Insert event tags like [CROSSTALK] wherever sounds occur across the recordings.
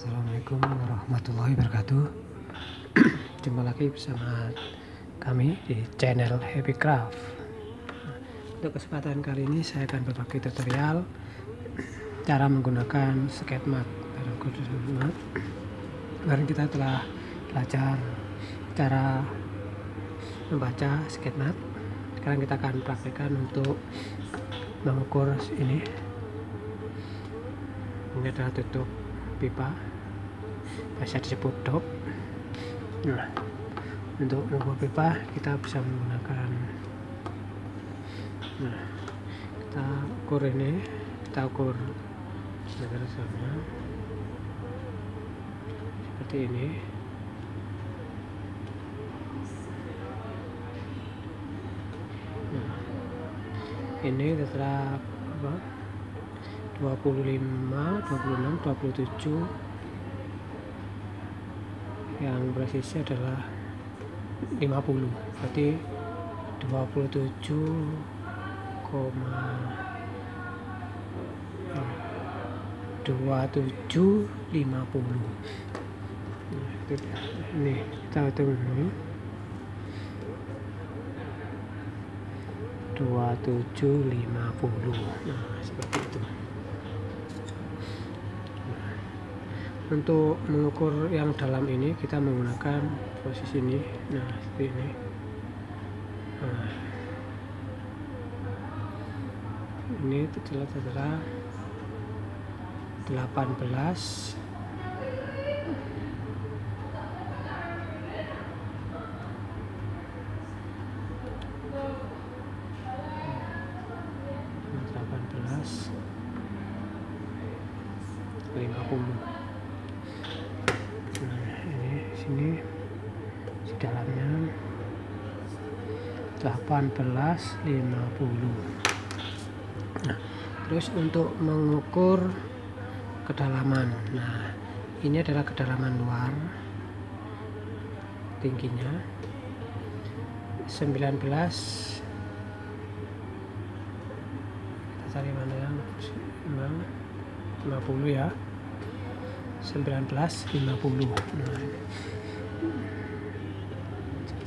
Assalamualaikum warahmatullahi wabarakatuh. [CLEARS THROAT] Jumpa lagi bersama kami di channel Happy Craft. Untuk kesempatan kali ini saya akan berbagi tutorial [CLEARS THROAT] Cara menggunakan skate mat Kemarin kita telah belajar cara membaca skate mat. Sekarang kita akan praktekkan untuk mengukur ini. Ini adalah tutup pipa biasa disebut dop. Nah untuk mengukur pipa kita bisa menggunakan nah kita ukur ini kita ukur negara sama. Seperti ini. Nah, ini setelah apa? 25 26 27 yang presisi adalah 50 berarti 27 27 50 nah, ini kita hitung ini 27 50 nah seperti itu untuk mengukur yang dalam ini kita menggunakan posisi ini. Nah seperti ini. Nah, ini adalah 18 50 ini. Di dalamnya 1850 nah, terus untuk mengukur kedalaman. Nah ini adalah kedalaman luar tingginya. 19 kita cari mana yang 50 ya. 1950 nah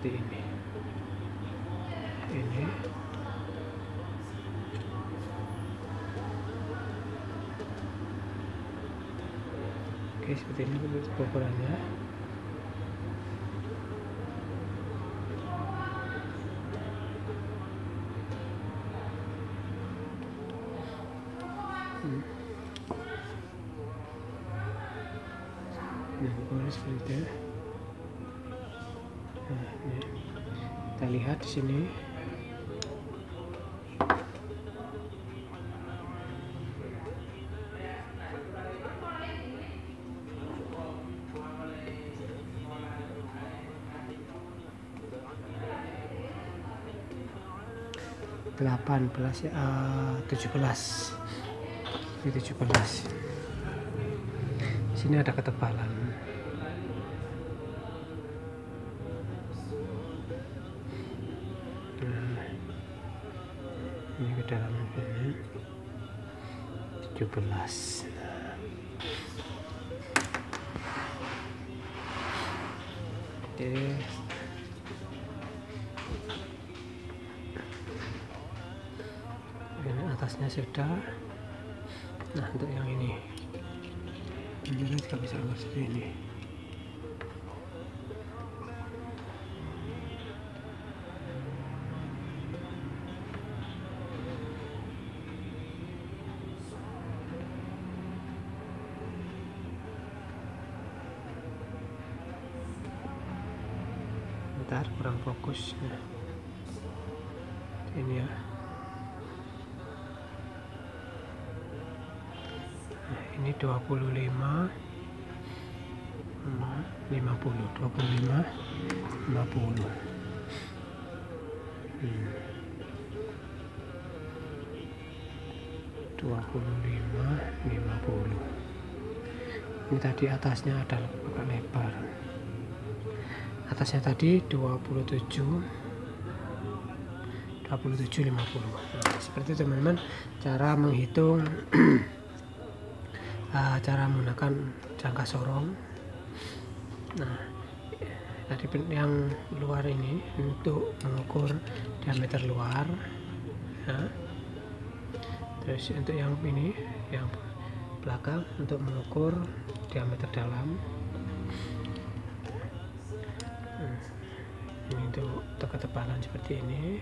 seperti ini. Ini. Oke seperti ini ukurannya nah ukurannya seperti itu nah, ini. Kita lihat di sini. Delapan belas ya eh, tujuh belas. Tujuh belas. Sini ada ketebalan 17 oke. Ini atasnya sudah nah untuk yang ini. Ini juga bisa seperti ini bentar kurang fokus. Nah ini ya. Nah, ini 25 50 25 50 hmm. 25 50 ini tadi atasnya ada agak lebar atasnya tadi 27 27 50 nah, seperti teman-teman cara menghitung uh, [CLEARS THROAT] cara menggunakan jangka sorong. Nah tadi yang luar ini untuk mengukur diameter luar ya. terus untuk yang ini yang belakang untuk mengukur diameter dalam ketebalan seperti ini.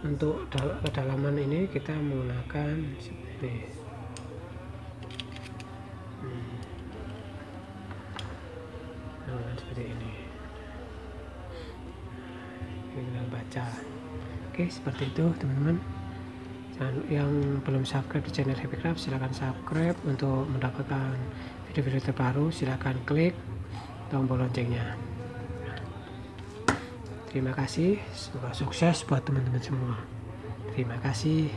Untuk kedalaman ini kita menggunakan seperti ini. Seperti ini. Tinggal baca. Oke seperti itu teman-teman. Yang belum subscribe di channel Happy Craft silahkan subscribe. Untuk mendapatkan video-video terbaru silahkan klik tombol loncengnya terima kasih. Semoga sukses buat teman-teman semua. Terima kasih